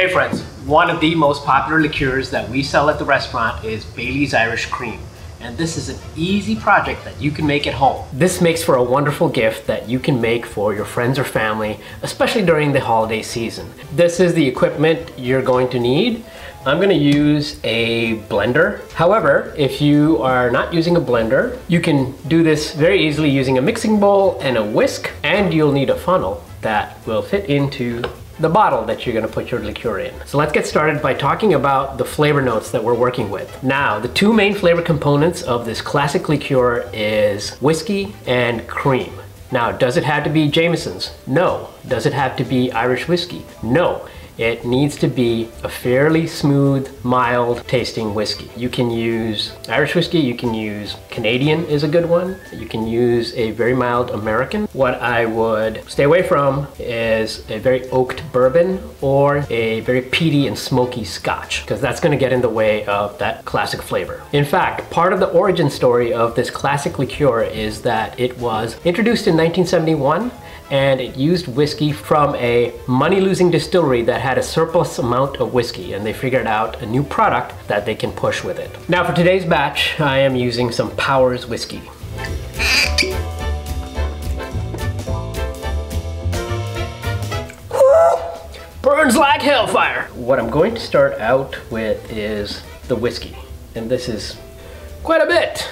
Hey friends, one of the most popular liqueurs that we sell at the restaurant is Bailey's Irish Cream. And this is an easy project that you can make at home. This makes for a wonderful gift that you can make for your friends or family, especially during the holiday season. This is the equipment you're going to need. I'm gonna use a blender. However, if you are not using a blender, you can do this very easily using a mixing bowl and a whisk, and you'll need a funnel that will fit into the bottle that you're gonna put your liqueur in. So let's get started by talking about the flavor notes that we're working with. Now, the two main flavor components of this classic liqueur is whiskey and cream. Now, does it have to be Jameson's? No. Does it have to be Irish whiskey? No. It needs to be a fairly smooth, mild tasting whiskey. You can use Irish whiskey, you can use Canadian is a good one. You can use a very mild American. What I would stay away from is a very oaked bourbon or a very peaty and smoky scotch because that's going to get in the way of that classic flavor. In fact, part of the origin story of this classic liqueur is that it was introduced in 1971 and it used whiskey from a money-losing distillery that had a surplus amount of whiskey and they figured out a new product that they can push with it. Now for today's batch, I am using some Powers whiskey. Burns like hellfire! What I'm going to start out with is the whiskey, and this is quite a bit.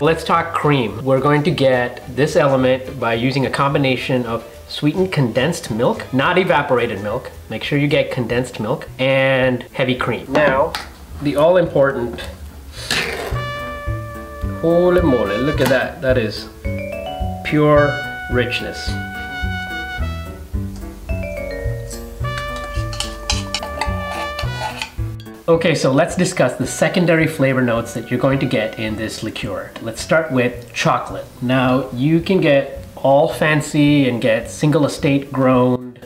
Let's talk cream. We're going to get this element by using a combination of sweetened condensed milk, not evaporated milk. Make sure you get condensed milk and heavy cream. Now, the all important, holy moly, look at that. That is pure richness. Okay, so let's discuss the secondary flavor notes that you're going to get in this liqueur. Let's start with chocolate. Now, you can get all fancy and get single estate grown,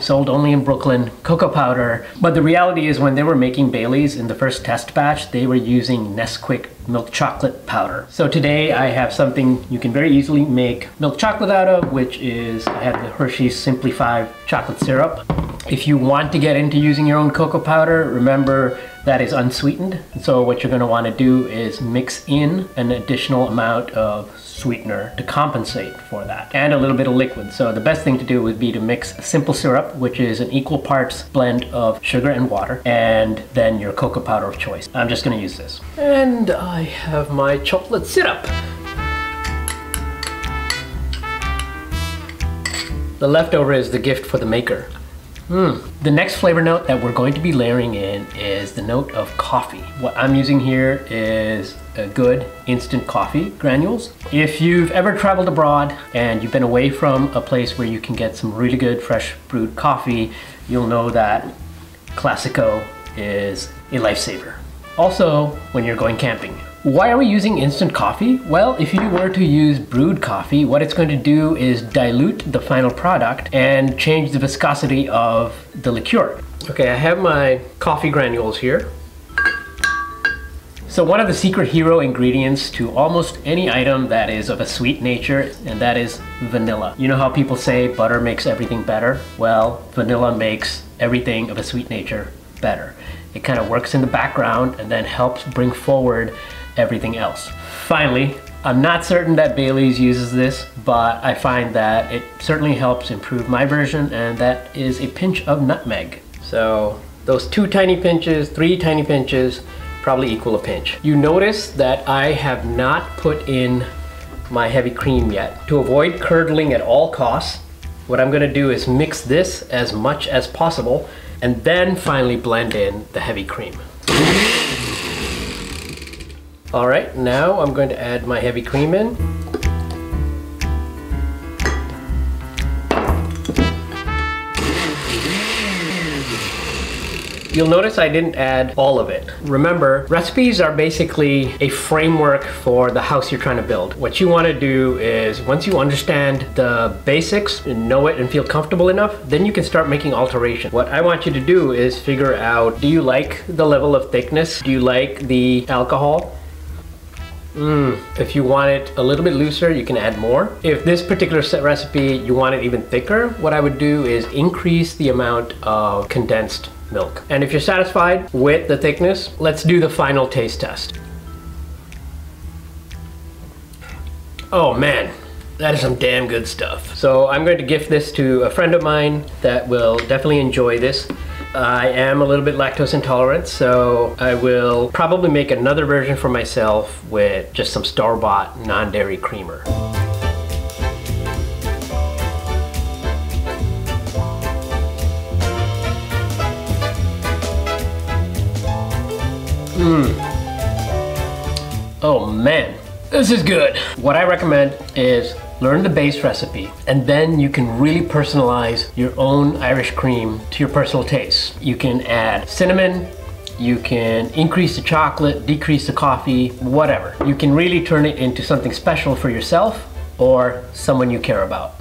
sold only in Brooklyn, cocoa powder. But the reality is when they were making Bailey's in the first test batch, they were using Nesquik milk chocolate powder. So today I have something you can very easily make milk chocolate out of, which is I have the Hershey's Simply 5 chocolate syrup. If you want to get into using your own cocoa powder, remember that is unsweetened. So what you're gonna wanna do is mix in an additional amount of sweetener to compensate for that and a little bit of liquid. So the best thing to do would be to mix simple syrup, which is an equal parts blend of sugar and water, and then your cocoa powder of choice. I'm just gonna use this. And I have my chocolate syrup. The leftover is the gift for the maker. Mm. The next flavor note that we're going to be layering in is the note of coffee. What I'm using here is a good instant coffee granules. If you've ever traveled abroad and you've been away from a place where you can get some really good fresh brewed coffee, you'll know that Classico is a lifesaver. Also, when you're going camping, why are we using instant coffee? Well, if you were to use brewed coffee, what it's going to do is dilute the final product and change the viscosity of the liqueur. Okay, I have my coffee granules here. So one of the secret hero ingredients to almost any item that is of a sweet nature, and that is vanilla. You know how people say butter makes everything better? Well, vanilla makes everything of a sweet nature better. It kind of works in the background and then helps bring forward everything else. Finally, I'm not certain that Bailey's uses this, but I find that it certainly helps improve my version and that is a pinch of nutmeg. So those two tiny pinches, three tiny pinches, probably equal a pinch. You notice that I have not put in my heavy cream yet. To avoid curdling at all costs, what I'm gonna do is mix this as much as possible and then finally blend in the heavy cream. All right, now I'm going to add my heavy cream in. You'll notice I didn't add all of it. Remember, recipes are basically a framework for the house you're trying to build. What you wanna do is, once you understand the basics and know it and feel comfortable enough, then you can start making alterations. What I want you to do is figure out, do you like the level of thickness? Do you like the alcohol? Mm, if you want it a little bit looser, you can add more. If this particular set recipe, you want it even thicker, what I would do is increase the amount of condensed milk. And if you're satisfied with the thickness, let's do the final taste test. Oh man, that is some damn good stuff. So I'm going to gift this to a friend of mine that will definitely enjoy this. I am a little bit lactose intolerant, so I will probably make another version for myself with just some store-bought non-dairy creamer. Mmm. Oh man, this is good. What I recommend is learn the base recipe, and then you can really personalize your own Irish cream to your personal taste. You can add cinnamon, you can increase the chocolate, decrease the coffee, whatever. You can really turn it into something special for yourself or someone you care about.